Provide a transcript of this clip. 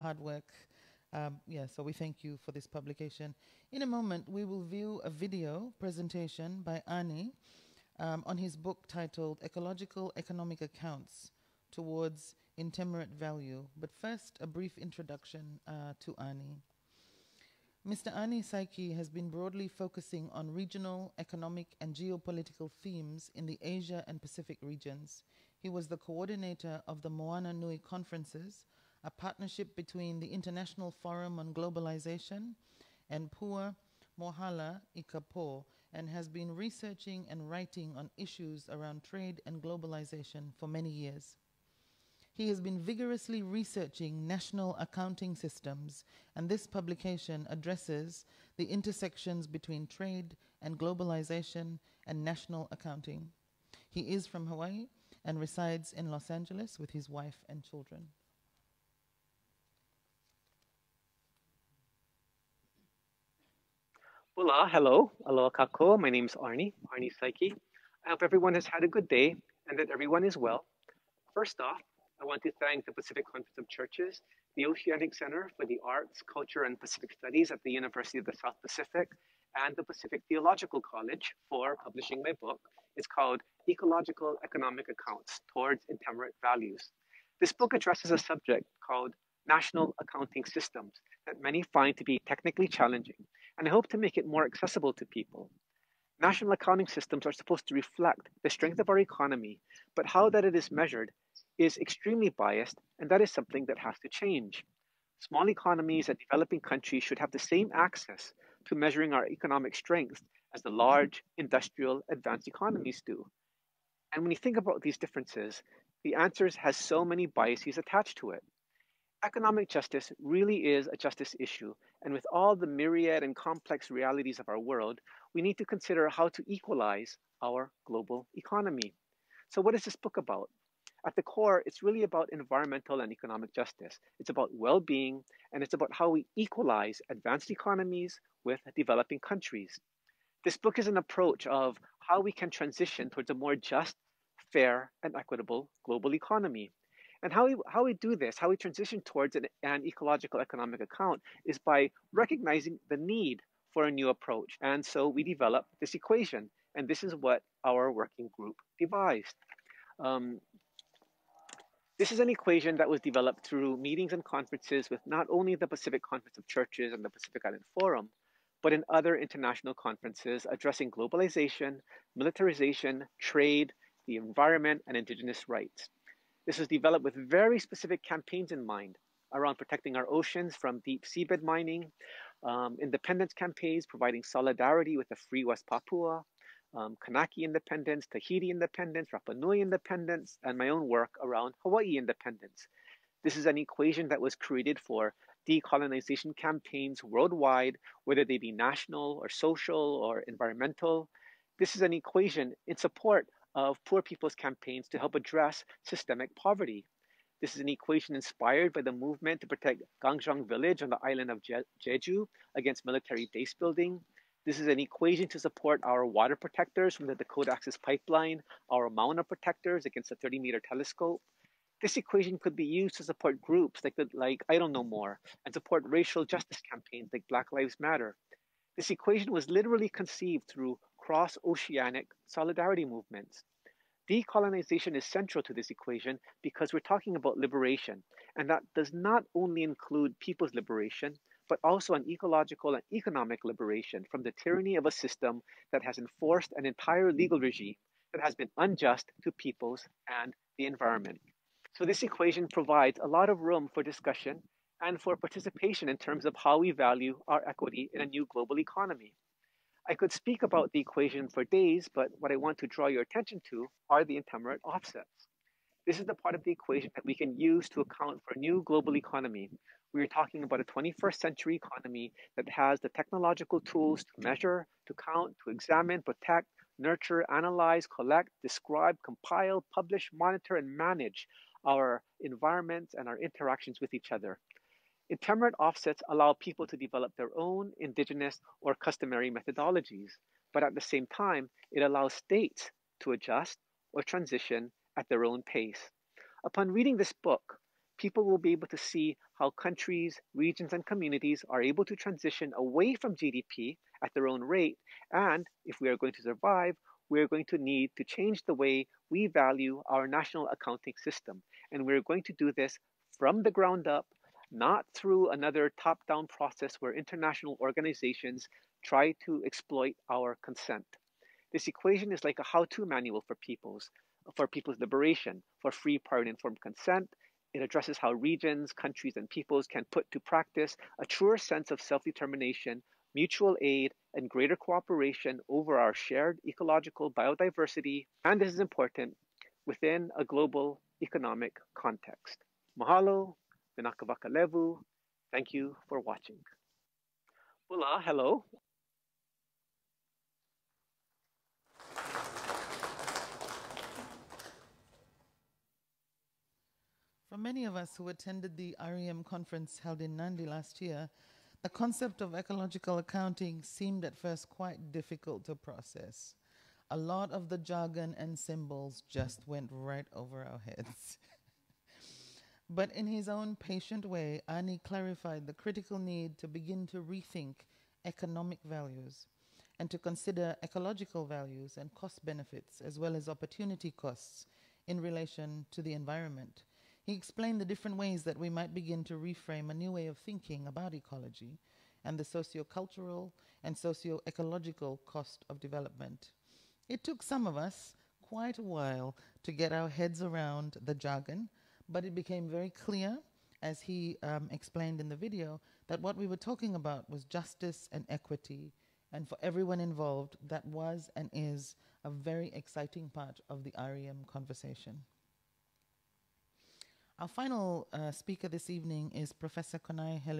hard work. Um, yeah, so we thank you for this publication. In a moment, we will view a video presentation by Arnie um, on his book titled Ecological Economic Accounts Towards Intemerate Value. But first, a brief introduction uh, to Arnie. Mr. Arnie Saiki has been broadly focusing on regional, economic, and geopolitical themes in the Asia and Pacific regions. He was the coordinator of the Moana Nui conferences, a partnership between the International Forum on Globalization and Pua Mohala Ikapo, and has been researching and writing on issues around trade and globalization for many years. He has been vigorously researching national accounting systems, and this publication addresses the intersections between trade and globalization and national accounting. He is from Hawaii and resides in Los Angeles with his wife and children. Hola, hello, aloha kako. My name is Arnie, Arnie Saiki. I hope everyone has had a good day and that everyone is well. First off, I want to thank the Pacific Conference of Churches, the Oceania Center for the Arts, Culture, and Pacific Studies at the University of the South Pacific, and the Pacific Theological College for publishing my book. It's called Ecological Economic Accounts Towards Intemerate Values. This book addresses a subject called national accounting systems that many find to be technically challenging and I hope to make it more accessible to people. National accounting systems are supposed to reflect the strength of our economy, but how that it is measured is extremely biased, and that is something that has to change. Small economies and developing countries should have the same access to measuring our economic strength as the large industrial advanced economies do. And when you think about these differences, the answer has so many biases attached to it. Economic justice really is a justice issue, and with all the myriad and complex realities of our world, we need to consider how to equalize our global economy. So, what is this book about? At the core, it's really about environmental and economic justice. It's about well being, and it's about how we equalize advanced economies with developing countries. This book is an approach of how we can transition towards a more just, fair, and equitable global economy. And how we, how we do this, how we transition towards an, an ecological economic account, is by recognizing the need for a new approach. And so we develop this equation, and this is what our working group devised. Um, this is an equation that was developed through meetings and conferences with not only the Pacific Conference of Churches and the Pacific Island Forum, but in other international conferences addressing globalization, militarization, trade, the environment, and indigenous rights. This was developed with very specific campaigns in mind around protecting our oceans from deep seabed mining, um, independence campaigns providing solidarity with the free West Papua, um, Kanaky independence, Tahiti independence, Rapa Nui independence, and my own work around Hawaii independence. This is an equation that was created for decolonization campaigns worldwide, whether they be national or social or environmental. This is an equation in support of poor people's campaigns to help address systemic poverty. This is an equation inspired by the movement to protect Gangjeong village on the island of Je- Jeju against military base building. This is an equation to support our water protectors from the Dakota Access Pipeline, our Mauna protectors against the 30 meter telescope. This equation could be used to support groups like Idle No More and support racial justice campaigns like Black Lives Matter. This equation was literally conceived through cross oceanic solidarity movements. Decolonization is central to this equation because we're talking about liberation, and that does not only include people's liberation, but also an ecological and economic liberation from the tyranny of a system that has enforced an entire legal regime that has been unjust to peoples and the environment. So, this equation provides a lot of room for discussion and for participation in terms of how we value our equity in a new global economy. I could speak about the equation for days, but what I want to draw your attention to are the intemerate offsets. This is the part of the equation that we can use to account for a new global economy. We are talking about a 21st century economy that has the technological tools to measure, to count, to examine, protect, nurture, analyze, collect, describe, compile, publish, monitor, and manage our environments and our interactions with each other. Intemerate offsets allow people to develop their own indigenous or customary methodologies, but at the same time, it allows states to adjust or transition at their own pace. Upon reading this book, people will be able to see how countries, regions, and communities are able to transition away from GDP at their own rate. And if we are going to survive, we are going to need to change the way we value our national accounting system. And we're going to do this from the ground up, not through another top down process where international organizations try to exploit our consent. This equation is like a how to manual for people's for people's liberation, for free, prior, and informed consent. It addresses how regions, countries, and peoples can put to practice a truer sense of self determination, mutual aid, and greater cooperation over our shared ecological biodiversity, and this is important, within a global economic context. Mahalo, Vinakavaka Levu. Thank you for watching. Hola, hello. For many of us who attended the REM conference held in Nadi last year, the concept of ecological accounting seemed at first quite difficult to process. A lot of the jargon and symbols just went right over our heads. but in his own patient way, Arnie clarified the critical need to begin to rethink economic values and to consider ecological values and cost benefits as well as opportunity costs in relation to the environment. He explained the different ways that we might begin to reframe a new way of thinking about ecology and the socio-cultural and socio-ecological cost of development. It took some of us quite a while to get our heads around the jargon, but it became very clear, as he um, explained in the video, that what we were talking about was justice and equity, and for everyone involved, that was and is a very exciting part of the REM conversation. Our final uh, speaker this evening is Professor Konai Helu.